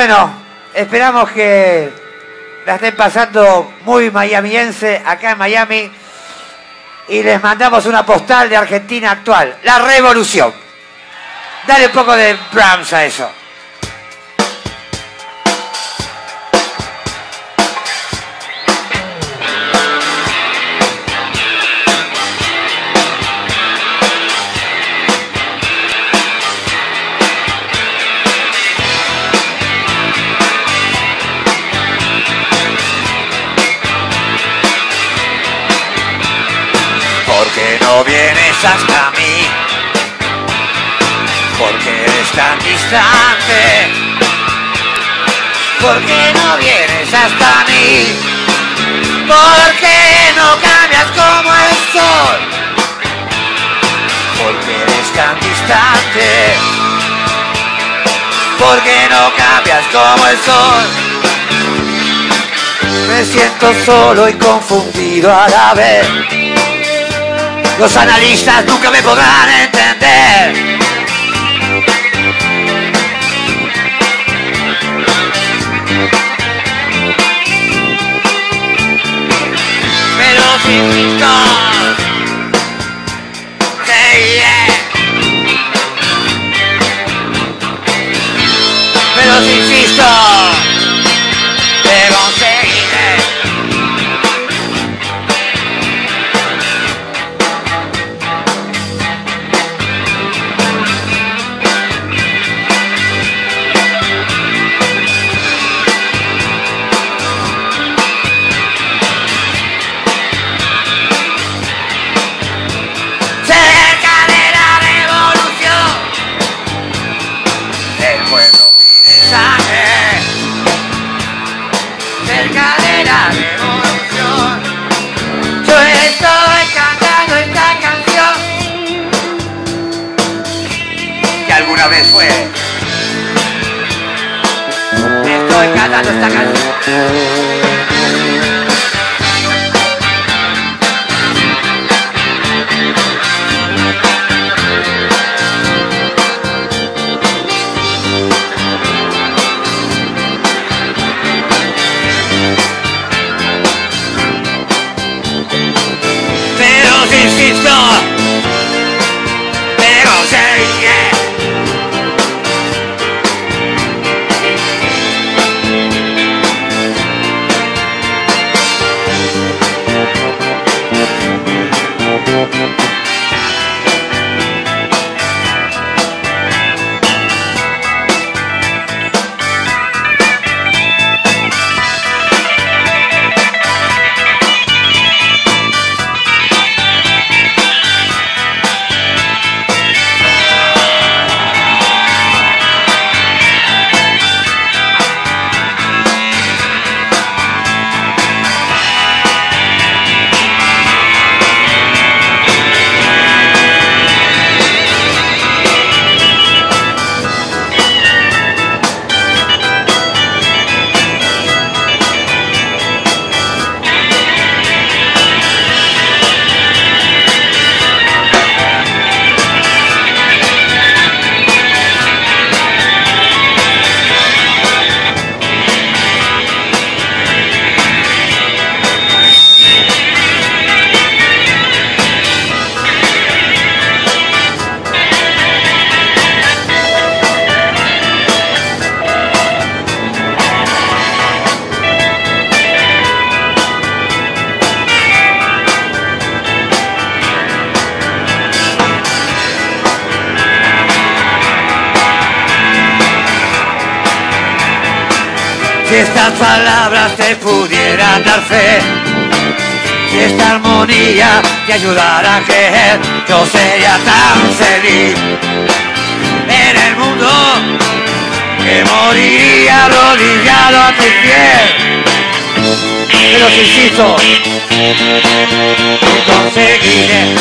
Bueno, esperamos que la estén pasando muy miamiense acá en Miami y les mandamos una postal de Argentina actual, la revolución. Dale un poco de Brahms a eso. No vienes hasta mí? ¿Por qué eres tan distante? ¿Por qué no vienes hasta mí? ¿Por qué no cambias como el sol? ¿Por qué eres tan distante? ¿Por qué no cambias como el sol? Me siento solo y confundido a la vez. Los analistas nunca me podrán entender. Pero si insisto, cerca de la revolución. Yo estoy cantando esta canción que alguna vez fue. Estoy cantando esta canción. Si estas palabras te pudieran dar fe, si esta armonía te ayudara a creer, yo sería tan feliz en el mundo que moriría arrodillado a tu pie. Pero si insisto, conseguiré.